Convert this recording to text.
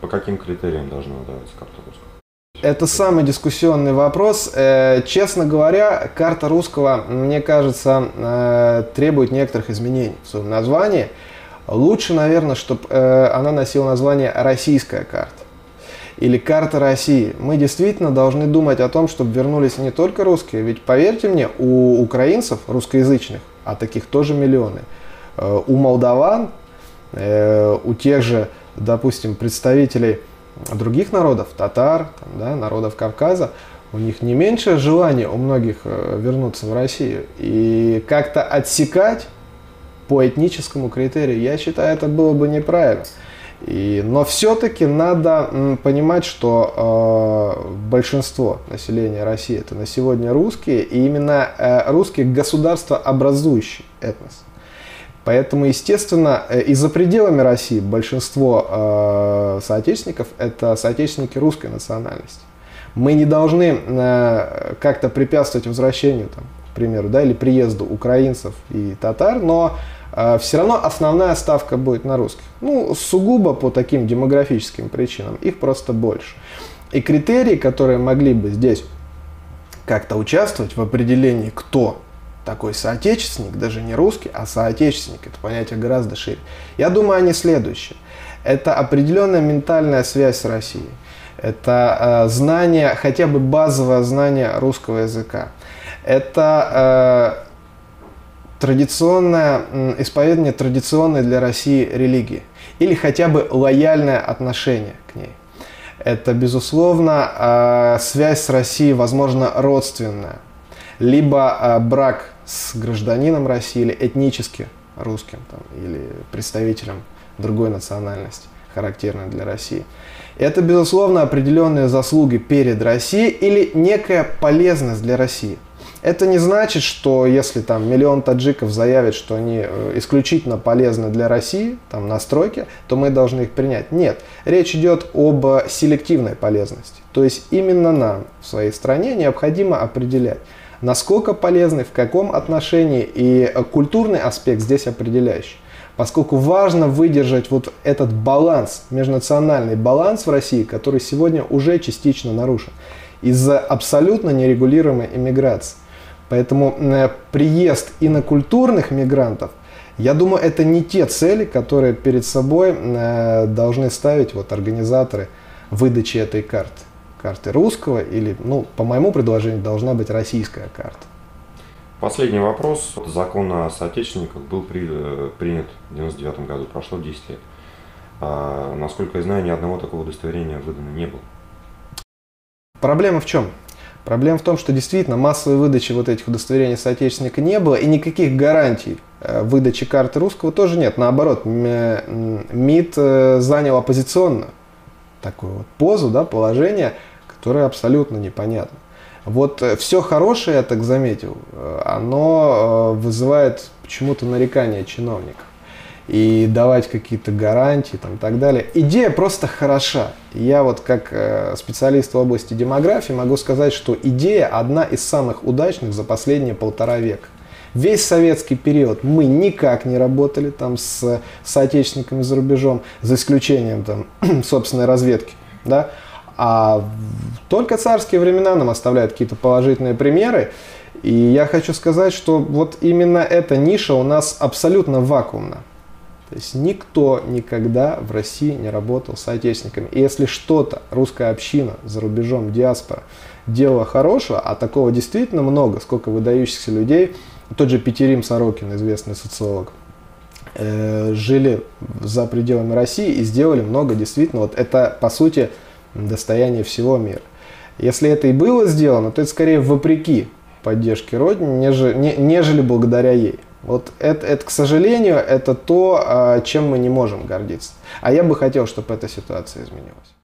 По каким критериям должна выдаваться карта русского? Это самый дискуссионный вопрос. Э, честно говоря, карта русского, мне кажется, э, требует некоторых изменений в своем названии. Лучше, наверное, чтобы э, она носила название «Российская карта» или «Карта России». Мы действительно должны думать о том, чтобы вернулись не только русские, ведь поверьте мне, у украинцев русскоязычных, а таких тоже миллионы, у молдаван, у тех же, допустим, представителей других народов, татар, там, да, народов Кавказа, у них не меньшее желание у многих э, вернуться в Россию. И как-то отсекать по этническому критерию, я считаю, это было бы неправильно. И, но все-таки надо понимать, что э, большинство населения России это на сегодня русские, и именно э, русские государство образующий этнос. Поэтому, естественно, э, и за пределами России большинство э, соотечественников – это соотечественники русской национальности. Мы не должны э, как-то препятствовать возвращению, там, к примеру, да, или приезду украинцев и татар, но э, все равно основная ставка будет на русских. Ну, сугубо по таким демографическим причинам. Их просто больше. И критерии, которые могли бы здесь как-то участвовать в определении, кто такой соотечественник, даже не русский, а соотечественник. Это понятие гораздо шире. Я думаю, они следующие. Это определенная ментальная связь с Россией. Это э, знание, хотя бы базовое знание русского языка. Это э, традиционное исповедание традиционной для России религии. Или хотя бы лояльное отношение к ней. Это, безусловно, э, связь с Россией, возможно, родственная либо э, брак с гражданином России или этнически русским, там, или представителем другой национальности, характерной для России. Это, безусловно, определенные заслуги перед Россией или некая полезность для России. Это не значит, что если там миллион таджиков заявят, что они э, исключительно полезны для России, там на стройке, то мы должны их принять. Нет, речь идет об селективной полезности. То есть именно нам в своей стране необходимо определять, Насколько полезны, в каком отношении и культурный аспект здесь определяющий. Поскольку важно выдержать вот этот баланс, межнациональный баланс в России, который сегодня уже частично нарушен из-за абсолютно нерегулируемой иммиграции. Поэтому э, приезд инокультурных мигрантов, я думаю, это не те цели, которые перед собой э, должны ставить вот организаторы выдачи этой карты карты русского или, ну, по моему предложению, должна быть российская карта. Последний вопрос. Закон о соотечественниках был при, э, принят в 99 году, прошло 10 лет. А, насколько я знаю, ни одного такого удостоверения выдано не было. Проблема в чем? Проблема в том, что действительно массовой выдачи вот этих удостоверений соотечественника не было, и никаких гарантий э, выдачи карты русского тоже нет. Наоборот, МИД э, занял оппозиционную такую вот позу, да, положение, которое абсолютно непонятно. Вот э, все хорошее, я так заметил, э, оно э, вызывает почему-то нарекания чиновников. И давать какие-то гарантии там, и так далее. Идея просто хороша. Я вот как специалист в области демографии могу сказать, что идея одна из самых удачных за последние полтора века. Весь советский период мы никак не работали там с соотечественниками за рубежом, за исключением там собственной разведки. Да? А только царские времена нам оставляют какие-то положительные примеры. И я хочу сказать, что вот именно эта ниша у нас абсолютно вакуумна. То есть никто никогда в России не работал с отечественниками. И если что-то русская община за рубежом, диаспора, делала хорошего, а такого действительно много, сколько выдающихся людей, тот же Петерим Сорокин, известный социолог, э, жили за пределами России и сделали много действительно. Вот это, по сути, достояние всего мира. Если это и было сделано, то это скорее вопреки поддержке Родины, нежели, не, нежели благодаря ей. Вот это, это, к сожалению, это то, а, чем мы не можем гордиться. А я бы хотел, чтобы эта ситуация изменилась.